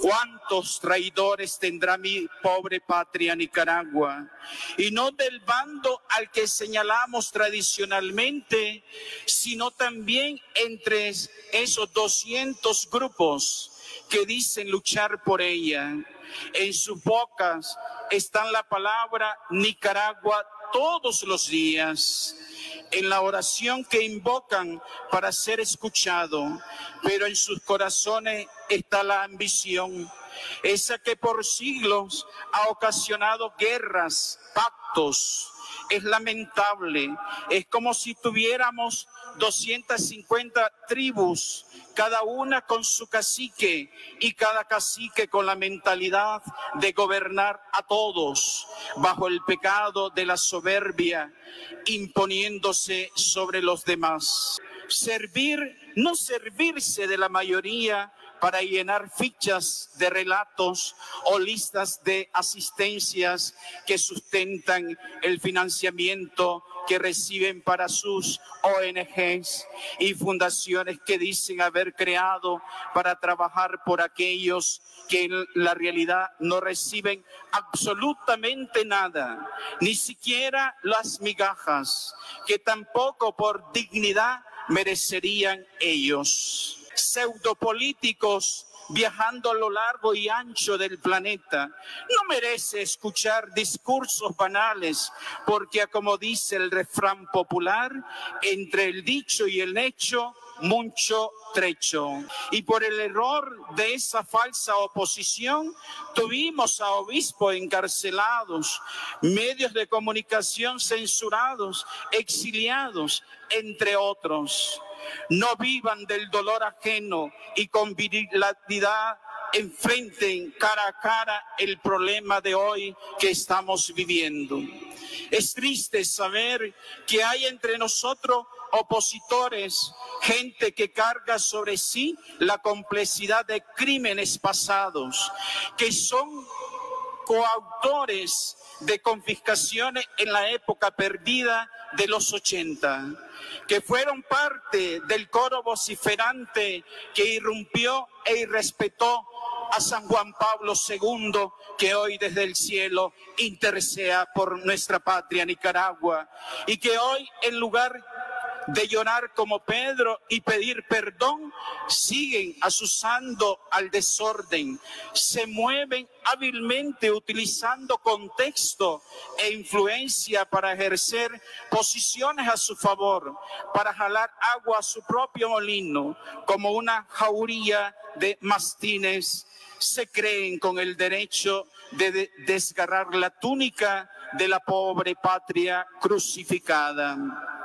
¿Cuántos traidores tendrá mi pobre patria Nicaragua? Y no del bando al que señalamos tradicionalmente, sino también entre esos 200 grupos que dicen luchar por ella. En sus bocas están la palabra Nicaragua todos los días en la oración que invocan para ser escuchado, pero en sus corazones está la ambición, esa que por siglos ha ocasionado guerras, pactos. Es lamentable, es como si tuviéramos 250 tribus, cada una con su cacique y cada cacique con la mentalidad de gobernar a todos bajo el pecado de la soberbia, imponiéndose sobre los demás. Servir, no servirse de la mayoría, para llenar fichas de relatos o listas de asistencias que sustentan el financiamiento que reciben para sus ONGs y fundaciones que dicen haber creado para trabajar por aquellos que en la realidad no reciben absolutamente nada, ni siquiera las migajas, que tampoco por dignidad merecerían ellos. Pseudopolíticos viajando a lo largo y ancho del planeta. No merece escuchar discursos banales, porque como dice el refrán popular, entre el dicho y el hecho, mucho trecho. Y por el error de esa falsa oposición, tuvimos a obispos encarcelados, medios de comunicación censurados, exiliados, entre otros. No vivan del dolor ajeno y con virilidad enfrenten cara a cara el problema de hoy que estamos viviendo. Es triste saber que hay entre nosotros opositores, gente que carga sobre sí la complejidad de crímenes pasados, que son coautores de confiscaciones en la época perdida de los 80, que fueron parte del coro vociferante que irrumpió e irrespetó a San Juan Pablo II, que hoy desde el cielo interceda por nuestra patria Nicaragua, y que hoy en lugar de llorar como Pedro y pedir perdón, siguen asusando al desorden, se mueven hábilmente utilizando contexto e influencia para ejercer posiciones a su favor, para jalar agua a su propio molino, como una jauría de mastines, se creen con el derecho de desgarrar la túnica de la pobre patria crucificada.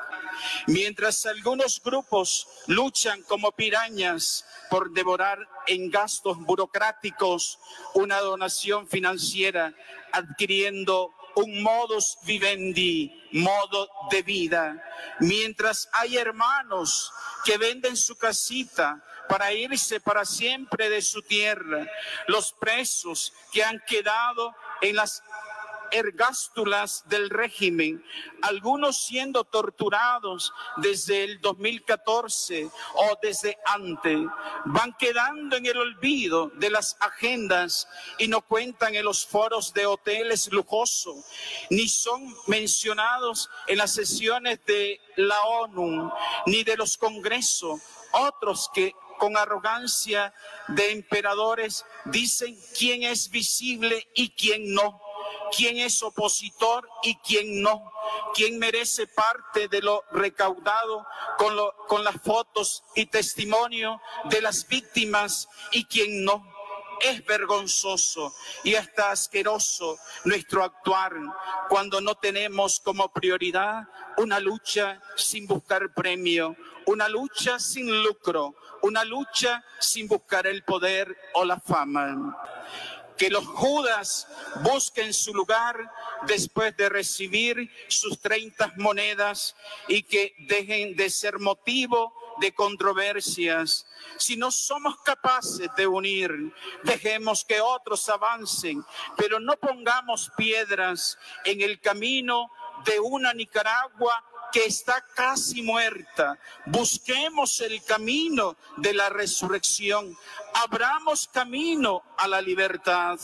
Mientras algunos grupos luchan como pirañas por devorar en gastos burocráticos una donación financiera, adquiriendo un modus vivendi, modo de vida. Mientras hay hermanos que venden su casita para irse para siempre de su tierra, los presos que han quedado en las ergástulas del régimen, algunos siendo torturados desde el 2014 o desde antes, van quedando en el olvido de las agendas y no cuentan en los foros de hoteles lujosos, ni son mencionados en las sesiones de la ONU, ni de los congresos, otros que con arrogancia de emperadores dicen quién es visible y quién no quién es opositor y quién no, quién merece parte de lo recaudado con, con las fotos y testimonio de las víctimas y quién no. Es vergonzoso y hasta asqueroso nuestro actuar cuando no tenemos como prioridad una lucha sin buscar premio, una lucha sin lucro, una lucha sin buscar el poder o la fama que los judas busquen su lugar después de recibir sus 30 monedas y que dejen de ser motivo de controversias. Si no somos capaces de unir, dejemos que otros avancen, pero no pongamos piedras en el camino de una Nicaragua que está casi muerta. Busquemos el camino de la resurrección. Abramos camino a la libertad.